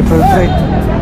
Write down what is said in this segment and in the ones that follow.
April 3.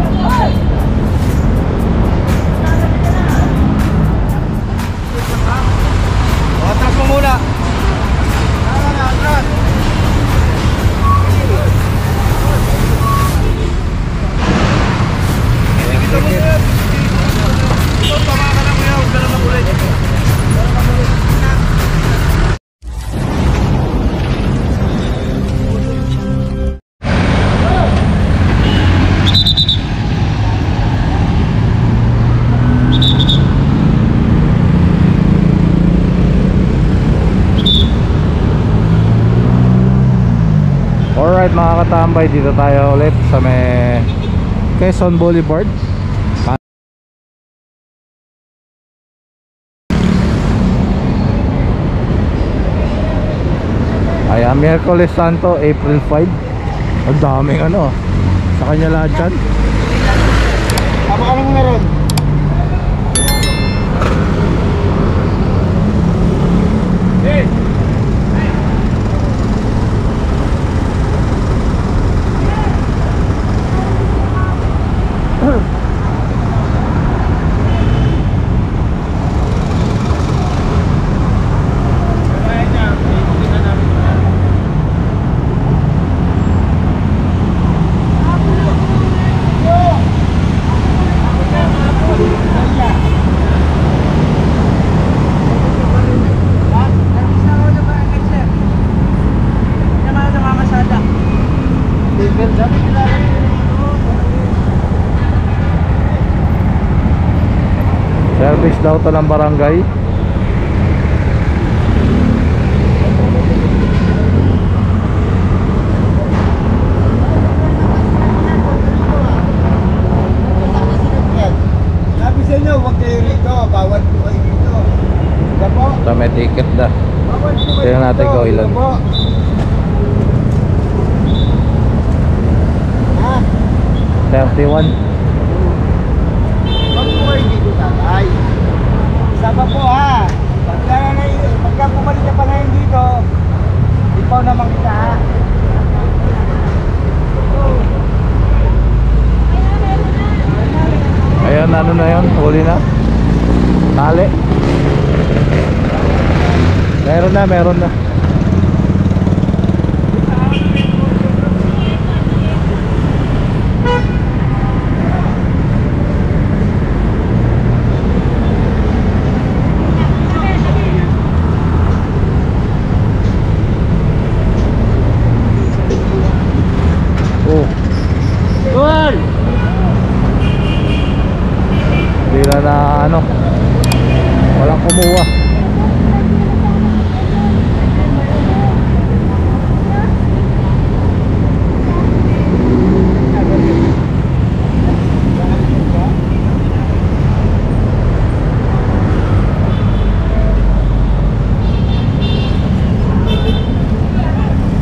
Alright mga katambay, dito tayo ulit sa may Quezon Boulevard. Ayan, Miyerkules Santo, April 5. Ang daming ano, sa kanya lahat dyan. Tama ka lang na ron. Service daw to ng barangay. Ito may ticket na. Tingnan natin kung ilan. Ito po. Ha? 31. Huwag po kayo dito, tatay. Isa pa po ha. Pagka, na, pagka bumalik ka pa ngayon dito, ipaw naman kita ha. Ayan, ano na yun? Huli na? Tali? Meron na, meron na. Oh, Tuan! hindi na na ano. Walang kumuha.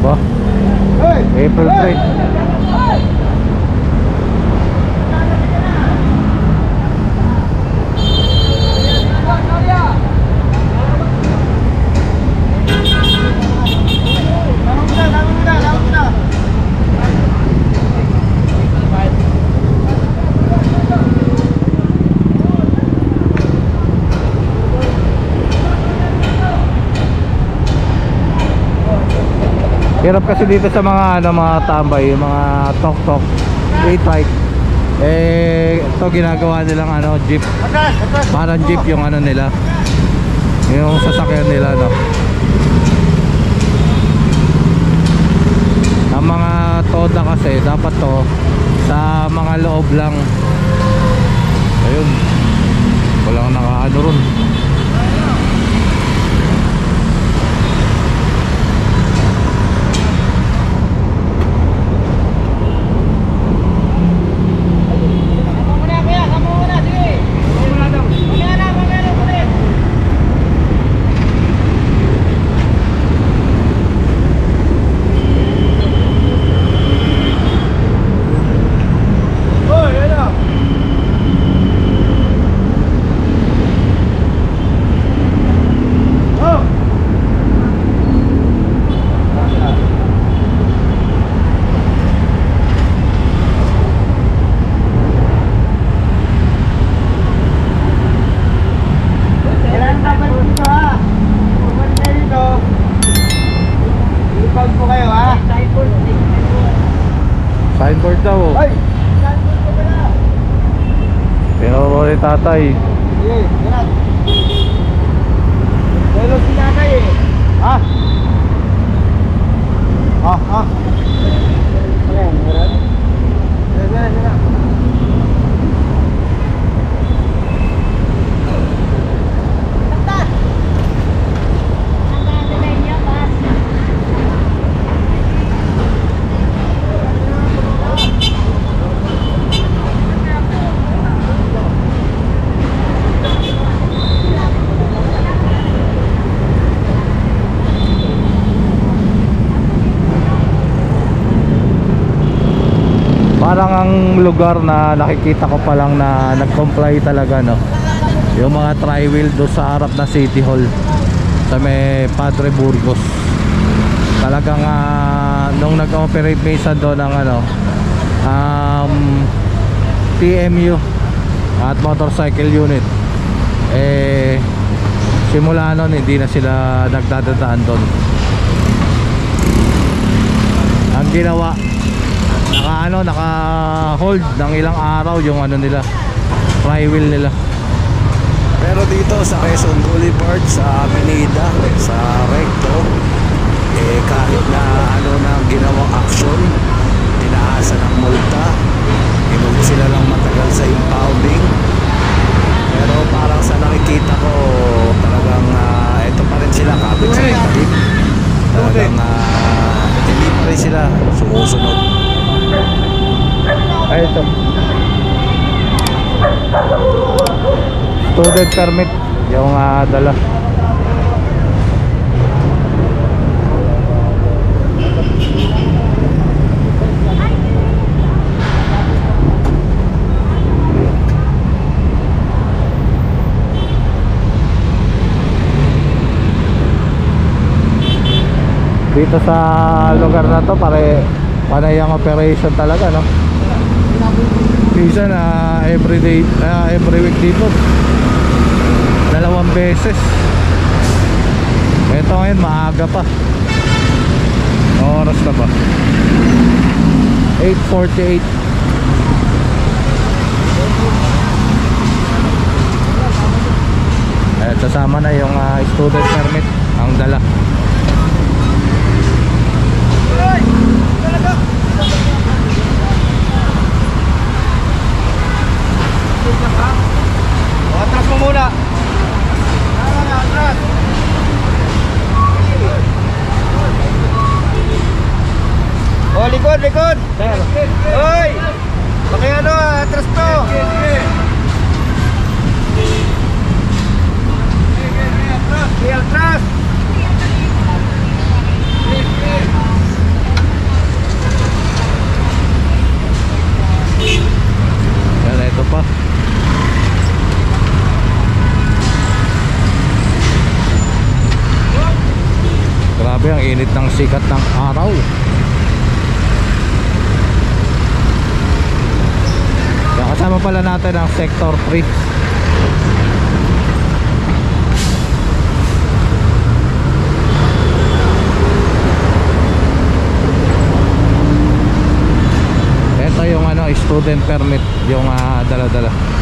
Ba? Hey! April 3. Tanong na, tanong na, tanong na. Hirap kasi dito sa mga ano mga tambay, mga tok tok, late bike. Eh, ito ginagawa nilang ano, jeep. Parang jeep yung ano nila. Yung sasakyan nila no. Ang mga toda kasi dapat to sa mga loob lang. Ayun. Walang nakaano ron. Mamaya, kuya, kamo muna, sige. Mamaya na, mamaya na ulit. Hoy, ano? Signboard daw. oh. Ay! Saan mo ito pala? Pinuro ni tatay. Sige, ganat. Pero si nanay eh. Ha? Ha? Ha? Ano yan? Meron? Sige, sige, sige. Parang ang lugar na nakikita ko pa lang na nag-comply talaga no. Yung mga tri-wheel do sa harap na City Hall sa may Padre Burgos. Talagang ah, nung nag-operate minsan doon ng ano um, TMU at motorcycle unit eh simula nun hindi na sila nagdadadaan doon ang ginawa naka ano naka hold ng ilang araw yung ano nila flywheel nila Pero dito sa Quezon Boulevard, sa Avenida, sa Recto, eh kahit na ano na ginawang action, tinaasa ng multa, inuwi sila lang matagal sa impounding. Pero parang sa nakikita ko, talagang ah, ito pa rin sila, kapit sa talim. Talagang ah, hindi pa rin sila sumusunod. Ay ito. Student permit. Yung ah, dala dito sa lugar na to pare panay ang operation talaga no minsan ah, every day ah, every week dito. Dalawang beses. Ito ngayon maaga pa. Oras na ba? 8.48 eh, kasama na yung ah, student permit. Ang dala O, atras mo muna. Atras. O, likod, likod. Oy! Paki ano, atras to. Sige, atras. Yan, ito pa. Grabe ang init ng sikat ng araw. Kaya kasama pala natin ang Sector 3. Ito yung ano, student permit, yung ah, dala-dala.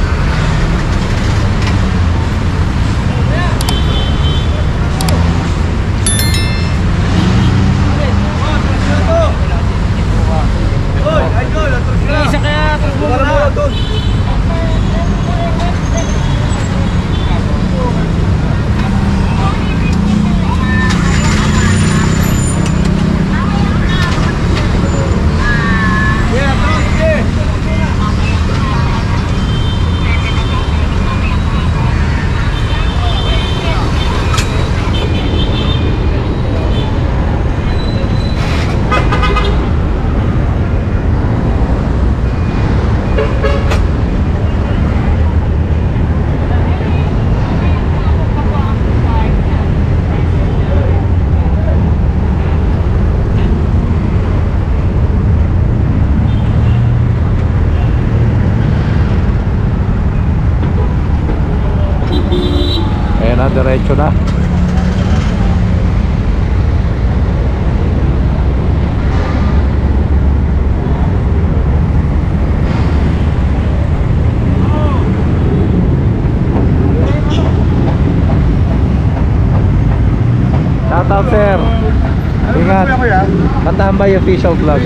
Juan Tambay Official Vlog?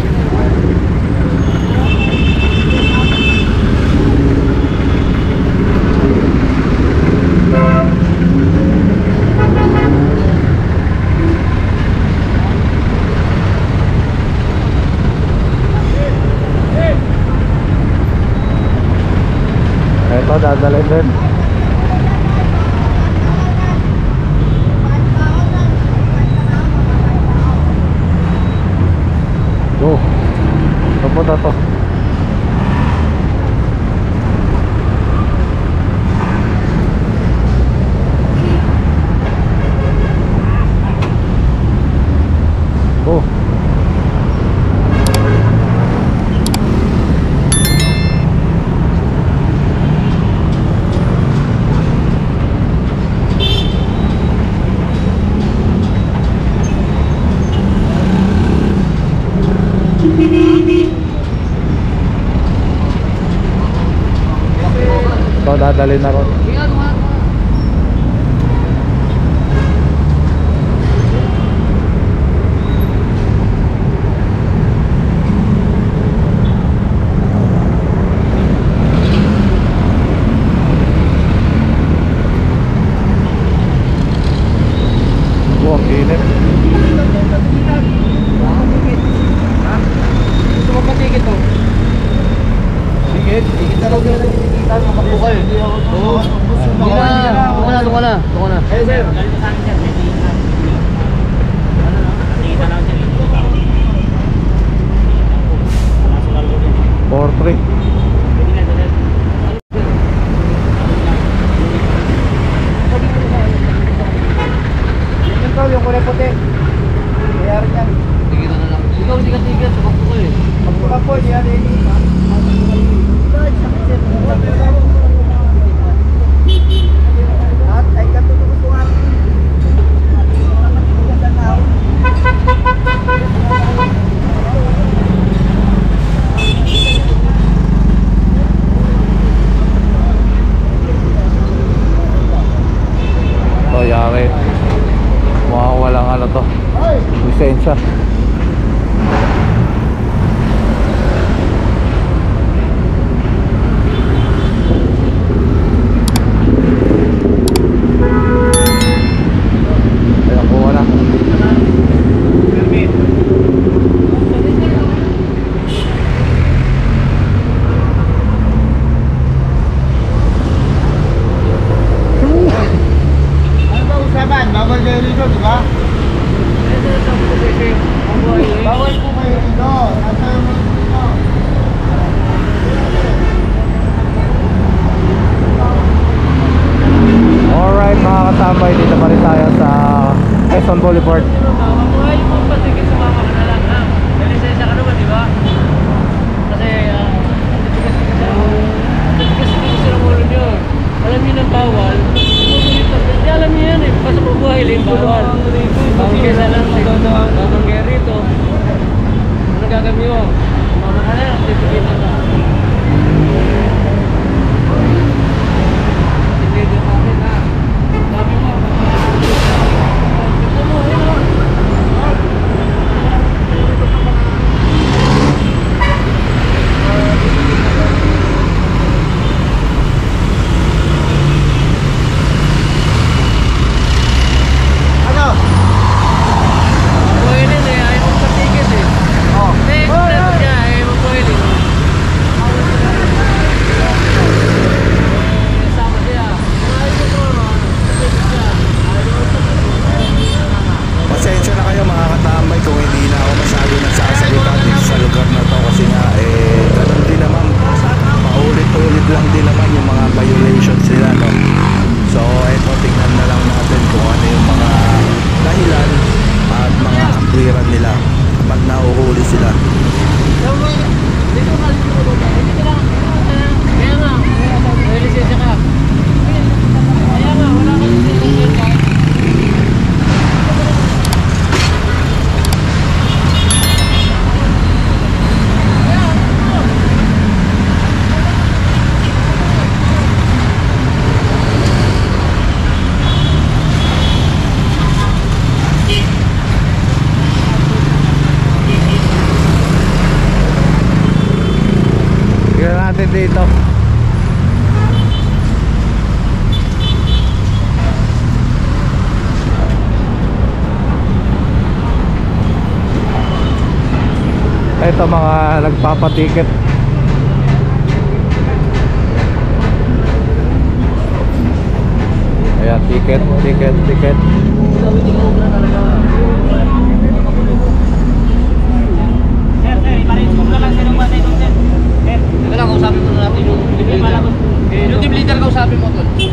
Ito, dadalhin din. 哦，什么大道？Magdalena Road. kayo. Hindi ako Oo. Hindi na. Tungo na, tungo na. Tungo na. Eh, sir. Portrait. kami mo. Mama ka na, titigitan. Nagpapatiket. Ayan, ticket, ticket, ticket. Teka lang, kausapin mo na natin yung team leader. Yung team leader kausapin mo, tol.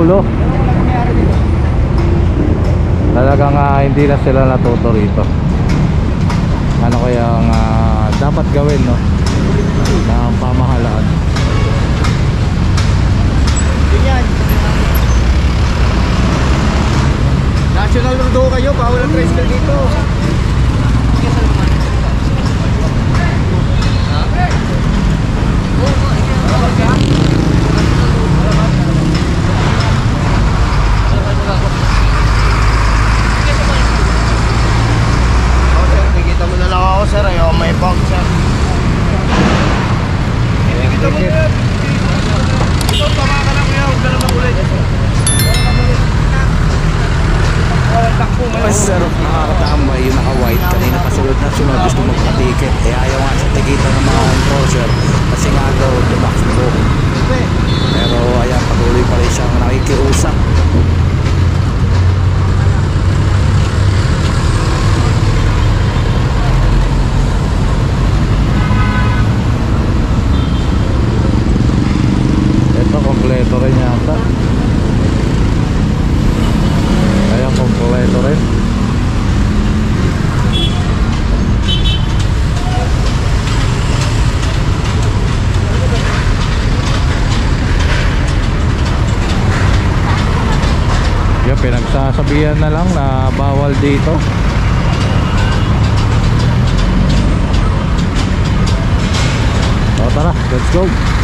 Ulo. Talagang ah, hindi na sila natuto rito. Ano kaya ang ah, dapat gawin no? ng pamahalaan? Yan. National lang daw kayo, bawal ang tricycle dito. Oh, na sir, ayaw may box sir. Kikita mo sir. Ito, tama ka na kuya, huwag ka na makulit. Master of nakakatambay yung naka-white kanina pasulod na sunod gusto magpa-ticket eh ayaw nga sa tikitan ng mga enforcer kasi nga daw tumakbo pero ayan patuloy pa rin siyang nakikiusap Ito kompleto rin yata. Ayan, kompleto rin. Yan, pinagsasabihan na lang na bawal dito. O tara, let's go.